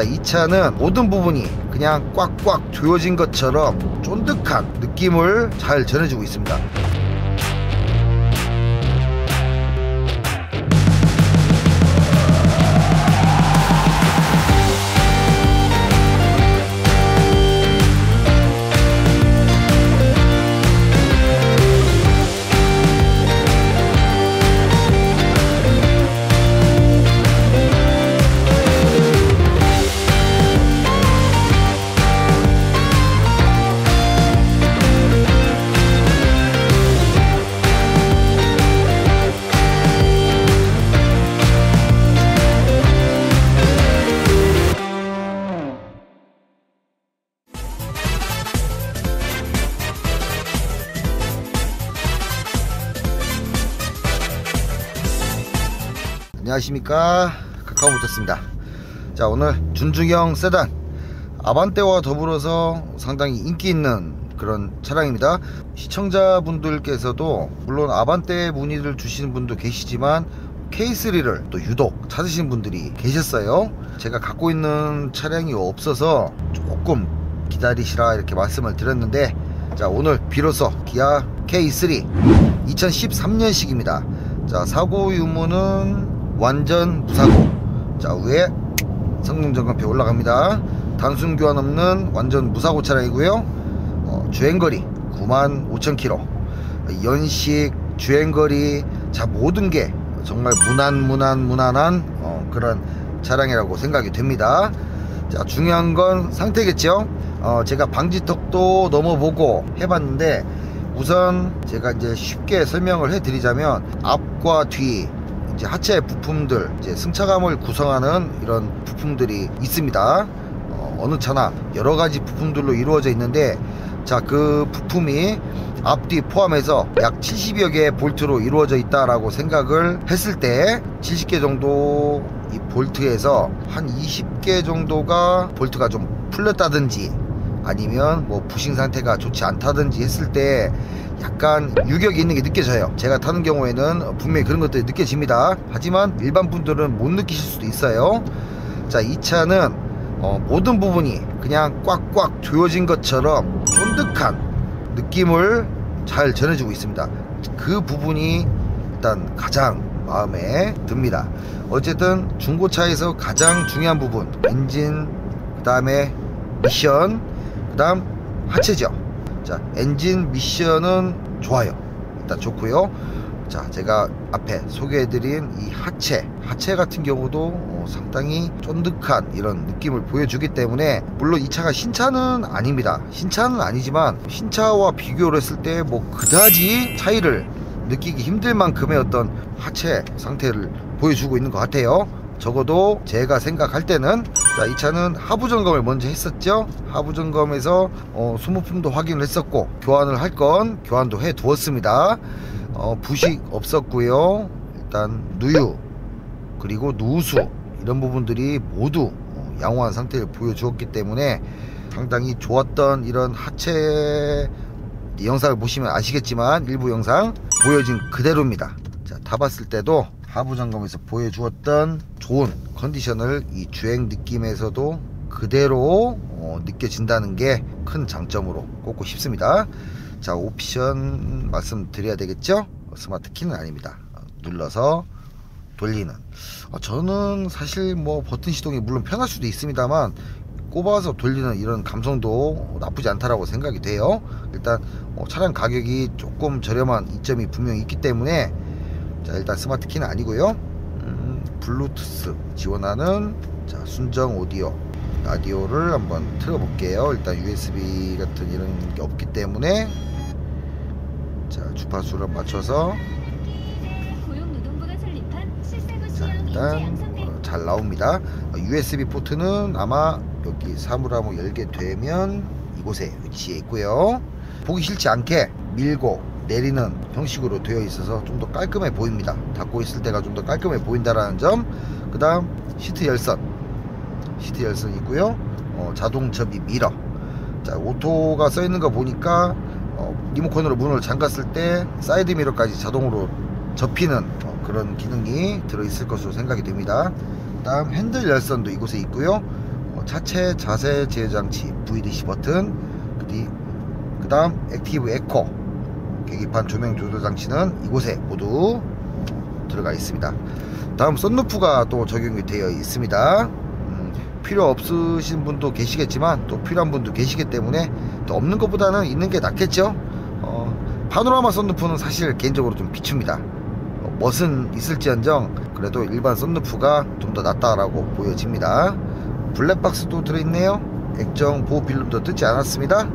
자, 이 차는 모든 부분이 그냥 꽉꽉 조여진 것처럼 쫀득한 느낌을 잘 전해주고 있습니다. 안녕하십니까? 카카오부터습니다. 자 오늘 준중형 세단 아반떼와 더불어서 상당히 인기 있는 그런 차량입니다. 시청자분들께서도 물론 아반떼 문의를 주시는 분도 계시지만 K3를 또 유독 찾으시는 분들이 계셨어요. 제가 갖고 있는 차량이 없어서 조금 기다리시라 이렇게 말씀을 드렸는데 자 오늘 비로소 기아 K3 2013년식입니다. 자 사고 유무는 완전 무사고. 자 위에 성능점검표 올라갑니다. 단순 교환 없는 완전 무사고 차량이고요. 어, 주행거리 9만 5천 킬로. 연식 주행거리 자 모든 게 정말 무난 무난 무난한 어, 그런 차량이라고 생각이 됩니다. 자 중요한 건 상태겠죠? 어, 제가 방지턱도 넘어보고 해봤는데 우선 제가 이제 쉽게 설명을 해드리자면 앞과 뒤 이제 하체 부품들 이제 승차감을 구성하는 이런 부품들이 있습니다. 어, 느 차나 여러 가지 부품들로 이루어져 있는데 자 그 부품이 앞뒤 포함해서 약 70여 개의 볼트로 이루어져 있다라고 생각을 했을 때 70개 정도 이 볼트에서 한 20개 정도가 볼트가 좀 풀렸다든지 아니면 뭐 부싱 상태가 좋지 않다든지 했을 때 약간 유격이 있는 게 느껴져요. 제가 타는 경우에는 분명히 그런 것들이 느껴집니다. 하지만 일반 분들은 못 느끼실 수도 있어요. 자 이 차는 어, 모든 부분이 그냥 꽉꽉 조여진 것처럼 쫀득한 느낌을 잘 전해주고 있습니다. 그 부분이 일단 가장 마음에 듭니다. 어쨌든 중고차에서 가장 중요한 부분 엔진 그 다음에 미션 그 다음 하체죠. 자 엔진 미션은 좋아요. 일단 좋고요. 자 제가 앞에 소개해드린 이 하체 하체 같은 경우도 어, 상당히 쫀득한 이런 느낌을 보여주기 때문에 물론 이 차가 신차는 아닙니다. 신차는 아니지만 신차와 비교를 했을 때 뭐 그다지 차이를 느끼기 힘들 만큼의 어떤 하체 상태를 보여주고 있는 것 같아요 적어도 제가 생각할 때는 자, 이 차는 하부 점검을 먼저 했었죠. 하부 점검에서 어, 소모품도 확인을 했었고 교환을 할 건 교환도 해 두었습니다. 어, 부식 없었고요. 일단 누유 그리고 누수 이런 부분들이 모두 어, 양호한 상태를 보여주었기 때문에 상당히 좋았던 이런 하체 영상을 보시면 아시겠지만 일부 영상 보여진 그대로입니다. 자, 타봤을 때도 하부 점검에서 보여주었던 좋은 컨디션을 이 주행 느낌에서도 그대로 어, 느껴진다는 게 큰 장점으로 꼽고 싶습니다. 자 옵션 말씀드려야 되겠죠? 스마트 키는 아닙니다. 눌러서 돌리는. 어, 저는 사실 뭐 버튼 시동이 물론 편할 수도 있습니다만 꼽아서 돌리는 이런 감성도 나쁘지 않다라고 생각이 돼요. 일단 어, 차량 가격이 조금 저렴한 이점이 분명히 있기 때문에 자 일단 스마트 키는 아니고요. 음, 블루투스 지원하는 자 순정 오디오 라디오를 한번 틀어 볼게요. 일단 USB 같은 이런 게 없기 때문에. 자 주파수를 맞춰서. 자 일단 어, 잘 나옵니다. USB 포트는 아마 여기 사물함을 열게 되면 이곳에 위치해 있고요. 보기 싫지 않게 밀고 내리는 형식으로 되어 있어서 좀 더 깔끔해 보입니다. 닫고 있을 때가 좀 더 깔끔해 보인다라는 점그 다음 시트 열선. 시트 열선 있고요. 어, 자동 접이 미러. 자 auto가 써 있는 거 보니까 어, 리모컨으로 문을 잠갔을 때 사이드 미러까지 자동으로 접히는 어, 그런 기능이 들어 있을 것으로 생각이 됩니다. 다음 핸들 열선도 이곳에 있고요. 어, 차체 자세 제어 장치 VDC 버튼. 그 다음 active eco 계기판 조명 조절 장치는 이곳에 모두 들어가 있습니다. 다음 썬루프가 또 적용이 되어 있습니다. 음, 필요 없으신 분도 계시겠지만 또 필요한 분도 계시기 때문에 또 없는 것보다는 있는 게 낫겠죠? 어, 파노라마 썬루프는 사실 개인적으로 좀 비추입니다. 어, 멋은 있을지언정 그래도 일반 썬루프가 좀 더 낫다라고 보여집니다. 블랙박스도 들어있네요. 액정 보호 필름도 뜯지 않았습니다.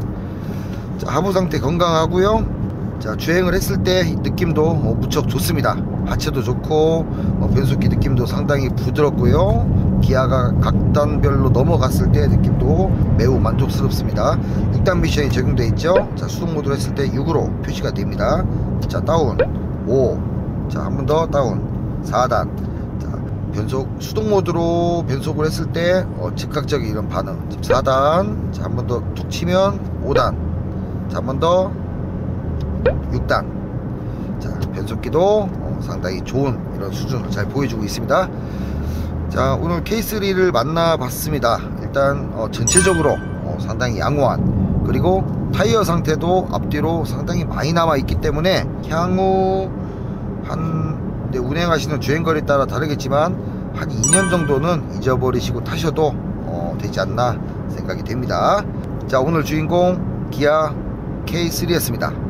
자, 하부 상태 건강하고요 자 주행을 했을 때 느낌도 어, 무척 좋습니다. 하체도 좋고 어, 변속기 느낌도 상당히 부드럽고요. 기아가 각단별로 넘어갔을 때 느낌도 매우 만족스럽습니다. 6단 미션이 적용되어 있죠? 자 수동 모드로 했을 때 6으로 표시가 됩니다. 자 다운 5자 한 번 더 다운 4단. 자 변속 수동 모드로 변속을 했을 때 어, 즉각적인 이런 반응. 지금 4단 자 한 번 더 툭 치면 5단. 자 한 번 더 6단. 자 변속기도 어, 상당히 좋은 이런 수준을 잘 보여주고 있습니다. 자 오늘 K3를 만나봤습니다. 일단 어, 전체적으로 어, 상당히 양호한 그리고 타이어 상태도 앞뒤로 상당히 많이 남아 있기 때문에 향후 한 네, 운행하시는 주행거리에 따라 다르겠지만 한 2년 정도는 잊어버리시고 타셔도 어, 되지 않나 생각이 됩니다. 자 오늘 주인공 기아 K3였습니다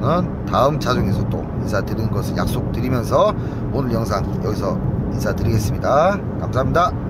저는 다음 차종에서 또 인사드리는 것을 약속드리면서 오늘 영상 여기서 인사드리겠습니다. 감사합니다.